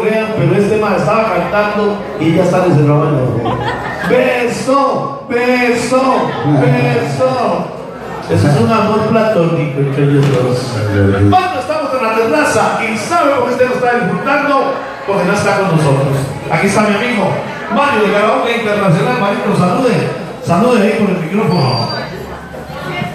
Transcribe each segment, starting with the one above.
crean, pero este man estaba cantando y ya está encerrado. Beso, beso, beso. Eso es un amor platónico entre ellos dos. Cuando estamos en la terraza y sabe por qué usted lo está disfrutando, porque no está con nosotros. Aquí está mi amigo Mario de Karaoke Internacional. Mario, salude. Salude ahí por el micrófono.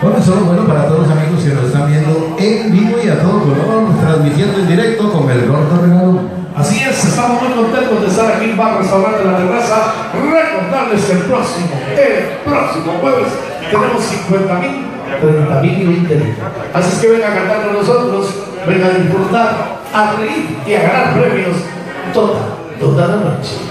Bueno, solo bueno para todos los amigos que nos están viendo en vivo y a todo color, transmitiendo en directo con el gordo regalo. Así es, estamos muy contentos de estar aquí en Bar Restaurante La Terraza. Recordarles que el próximo, el próximo jueves, tenemos 50 mil, 30 mil y 20 mil. Así es que vengan a cantar con nosotros, vengan a disfrutar, a reír y a ganar premios toda, toda la noche.